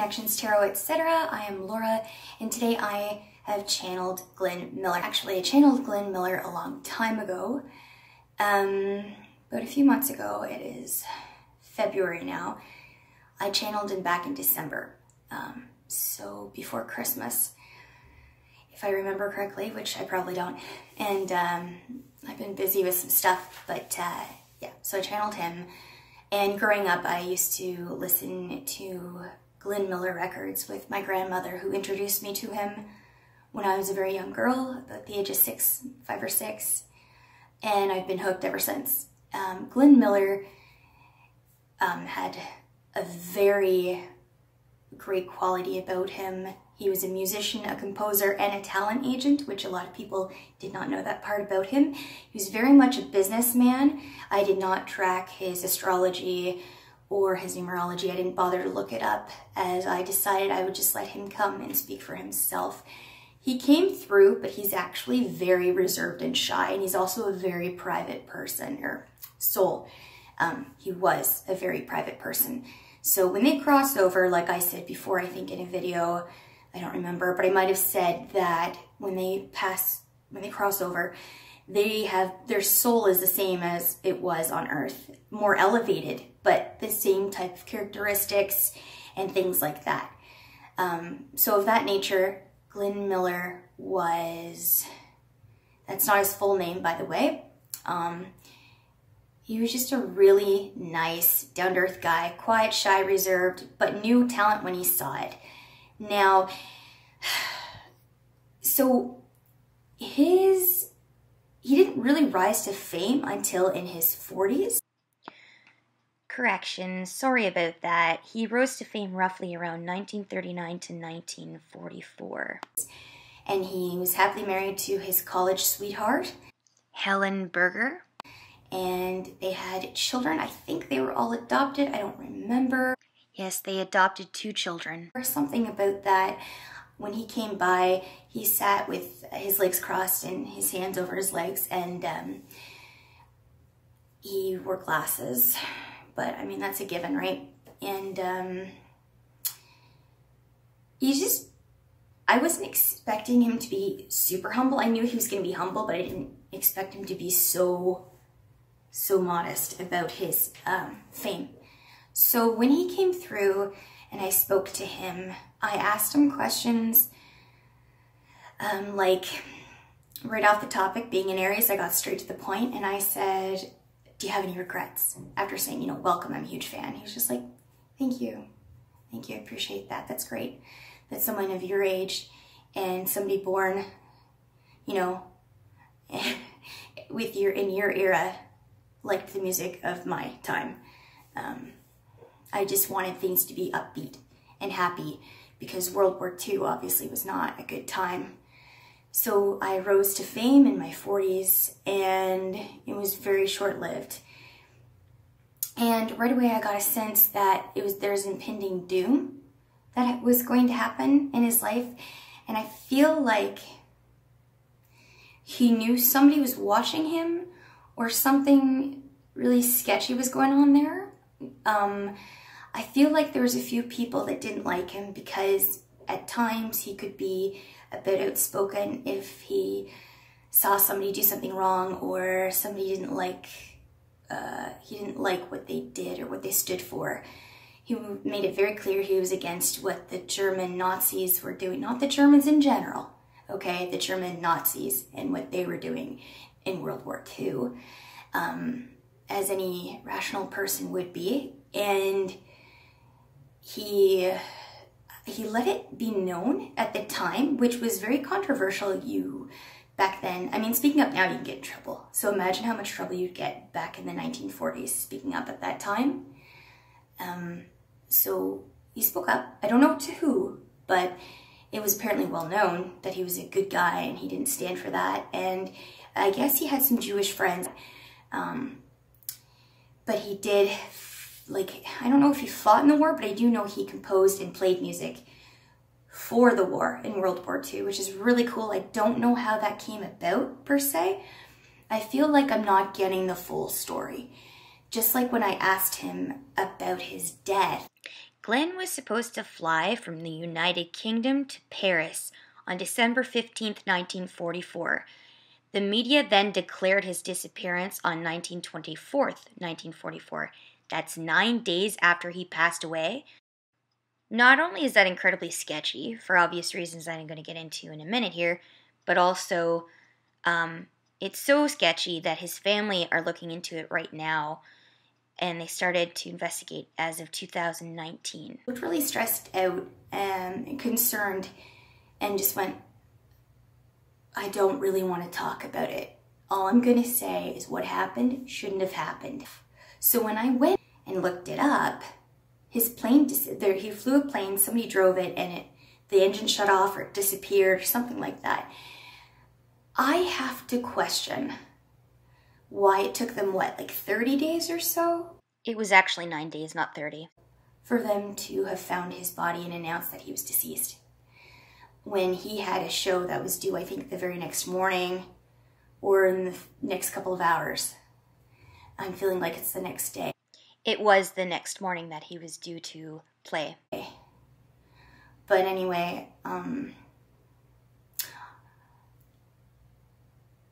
Connections Tarot, etc. I am Laura, and today I have channeled Glenn Miller. Actually, I channeled Glenn Miller a long time ago, um, but a few months ago, it is February now, I channeled him back in December, um, so before Christmas, if I remember correctly, which I probably don't, and um, I've been busy with some stuff, but uh, yeah, so I channeled him and growing up, I used to listen to Glenn Miller records with my grandmother who introduced me to him when I was a very young girl, at the age of six, five or six, and I've been hooked ever since. Um, Glenn Miller um, had a very great quality about him he was a musician, a composer, and a talent agent, which a lot of people did not know that part about him. He was very much a businessman. I did not track his astrology or his numerology. I didn't bother to look it up as I decided I would just let him come and speak for himself. He came through, but he's actually very reserved and shy, and he's also a very private person, or soul. Um, he was a very private person. So when they crossed over, like I said before, I think in a video, I don't remember, but I might have said that when they pass, when they cross over, they have, their soul is the same as it was on earth, more elevated, but the same type of characteristics and things like that. Um, so of that nature, Glenn Miller was, that's not his full name, by the way. Um, he was just a really nice, down-to-earth guy, quiet, shy, reserved, but knew talent when he saw it. Now, so his, he didn't really rise to fame until in his 40s. Correction, sorry about that. He rose to fame roughly around 1939 to 1944. And he was happily married to his college sweetheart, Helen Burger. And they had children. I think they were all adopted. I don't remember. Yes, they adopted two children. Or something about that. When he came by, he sat with his legs crossed and his hands over his legs, and um, he wore glasses. But I mean, that's a given, right? And um, he just, I wasn't expecting him to be super humble. I knew he was going to be humble, but I didn't expect him to be so, so modest about his um, fame. So when he came through and I spoke to him, I asked him questions um, like right off the topic, being in Aries, I got straight to the point and I said, do you have any regrets? After saying, you know, welcome, I'm a huge fan. He was just like, thank you. Thank you, I appreciate that. That's great. That someone of your age and somebody born, you know, with your, in your era, liked the music of my time. Um, I just wanted things to be upbeat and happy because World War II obviously was not a good time. So I rose to fame in my 40s and it was very short-lived. And right away I got a sense that it was there's impending doom that was going to happen in his life. And I feel like he knew somebody was watching him or something really sketchy was going on there. Um, I feel like there was a few people that didn't like him because at times he could be a bit outspoken if he saw somebody do something wrong or somebody didn't like uh, he didn't like what they did or what they stood for. He made it very clear he was against what the German Nazis were doing, not the Germans in general, okay, the German Nazis and what they were doing in World War II, um, as any rational person would be. And he he let it be known at the time, which was very controversial. You back then, I mean, speaking up now, you can get in trouble. So imagine how much trouble you'd get back in the 1940s speaking up at that time. Um, so he spoke up. I don't know to who, but it was apparently well known that he was a good guy and he didn't stand for that. And I guess he had some Jewish friends. Um, but he did like, I don't know if he fought in the war, but I do know he composed and played music for the war in World War II, which is really cool. I don't know how that came about per se. I feel like I'm not getting the full story. Just like when I asked him about his death. Glenn was supposed to fly from the United Kingdom to Paris on December 15, 1944. The media then declared his disappearance on 1924, 1944. That's nine days after he passed away. Not only is that incredibly sketchy, for obvious reasons that I'm going to get into in a minute here, but also um, it's so sketchy that his family are looking into it right now and they started to investigate as of 2019. I was really stressed out and concerned and just went, I don't really want to talk about it. All I'm going to say is what happened shouldn't have happened. So when I went and looked it up, his plane, there, he flew a plane, somebody drove it, and it, the engine shut off or it disappeared or something like that. I have to question why it took them, what, like 30 days or so? It was actually nine days, not 30. For them to have found his body and announced that he was deceased. When he had a show that was due, I think, the very next morning or in the next couple of hours. I'm feeling like it's the next day. It was the next morning that he was due to play. But anyway, um,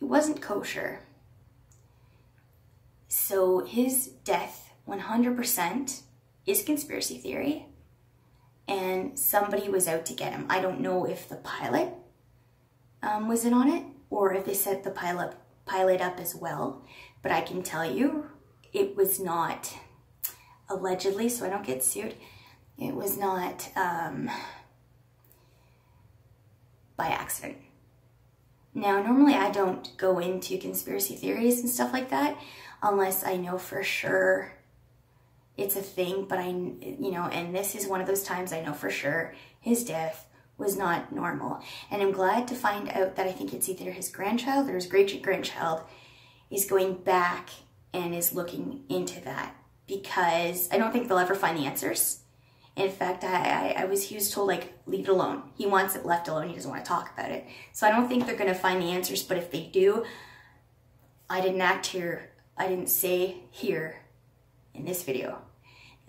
it wasn't kosher. So his death 100% is conspiracy theory and somebody was out to get him. I don't know if the pilot um, was in on it or if they set the pilot pilot up as well, but I can tell you it was not allegedly, so I don't get sued. It was not um, by accident. Now, normally I don't go into conspiracy theories and stuff like that unless I know for sure it's a thing, but I, you know, and this is one of those times I know for sure his death was not normal. And I'm glad to find out that I think it's either his grandchild or his great grandchild is going back and is looking into that because I don't think they'll ever find the answers. In fact, I, I, I, was he was told like leave it alone. He wants it left alone. He doesn't want to talk about it. So I don't think they're gonna find the answers. But if they do, I didn't act here. I didn't say here in this video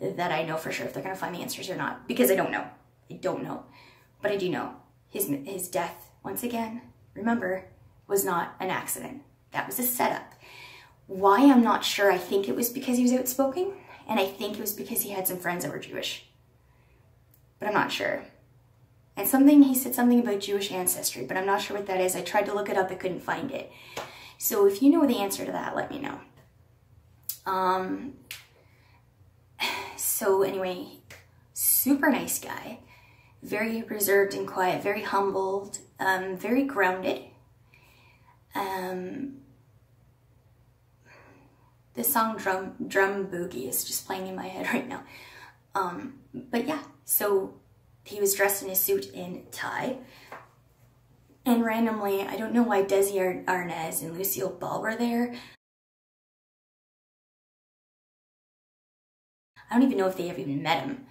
that I know for sure if they're gonna find the answers or not because I don't know. I don't know, but I do know his his death once again. Remember, was not an accident. That was a setup. Why I'm not sure. I think it was because he was outspoken, and I think it was because he had some friends that were Jewish but I'm not sure. And something, he said something about Jewish ancestry, but I'm not sure what that is. I tried to look it up, I couldn't find it. So if you know the answer to that, let me know. Um, so anyway, super nice guy, very reserved and quiet, very humbled, um, very grounded. Um, the song Drum, Drum Boogie is just playing in my head right now. Um, but yeah, so he was dressed in a suit and tie. And randomly, I don't know why Desi Arnaz and Lucille Ball were there. I don't even know if they have even met him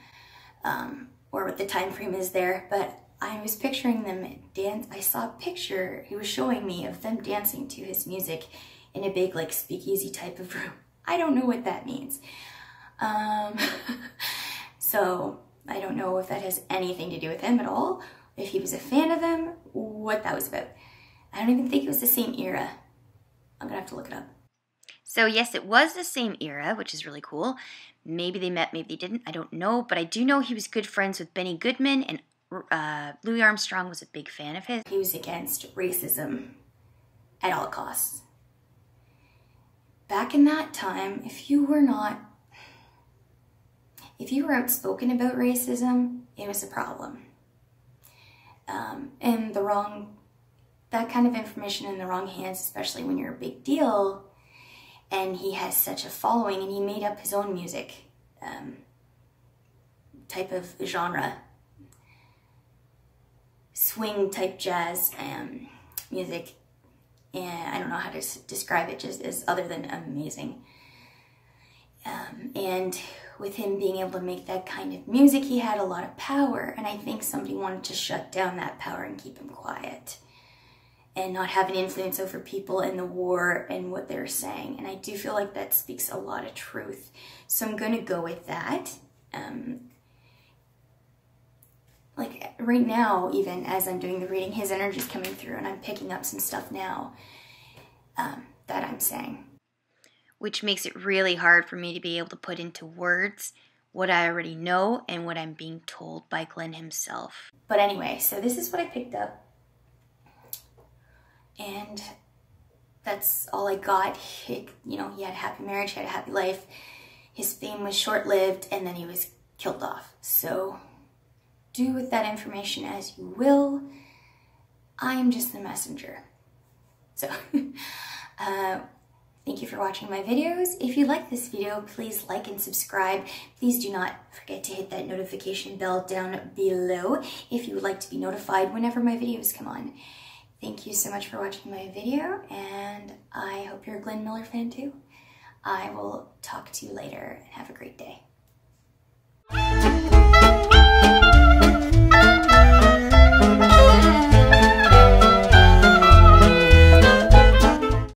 um, or what the time frame is there, but I was picturing them dance. I saw a picture he was showing me of them dancing to his music in a big like speakeasy type of room. I don't know what that means. Um, So I don't know if that has anything to do with him at all, if he was a fan of them, what that was about. I don't even think it was the same era. I'm gonna have to look it up. So yes, it was the same era, which is really cool. Maybe they met, maybe they didn't. I don't know, but I do know he was good friends with Benny Goodman, and uh, Louis Armstrong was a big fan of his. He was against racism at all costs. Back in that time, if you were not if you were outspoken about racism, it was a problem. Um, and the wrong, that kind of information in the wrong hands, especially when you're a big deal, and he has such a following, and he made up his own music um, type of genre, swing type jazz um, music, and I don't know how to describe it, just as other than amazing. Um, and with him being able to make that kind of music, he had a lot of power. And I think somebody wanted to shut down that power and keep him quiet and not have an influence over people in the war and what they're saying. And I do feel like that speaks a lot of truth. So I'm going to go with that. Um, like right now, even as I'm doing the reading, his energy is coming through and I'm picking up some stuff now um, that I'm saying. Which makes it really hard for me to be able to put into words what I already know and what I'm being told by Glenn himself. But anyway, so this is what I picked up. And that's all I got. He, you know, he had a happy marriage, he had a happy life. His fame was short lived, and then he was killed off. So do with that information as you will. I am just the messenger. So, uh, thank you for watching my videos. If you like this video, please like and subscribe. Please do not forget to hit that notification bell down below if you would like to be notified whenever my videos come on. Thank you so much for watching my video, and I hope you're a Glenn Miller fan too. I will talk to you later, and have a great day.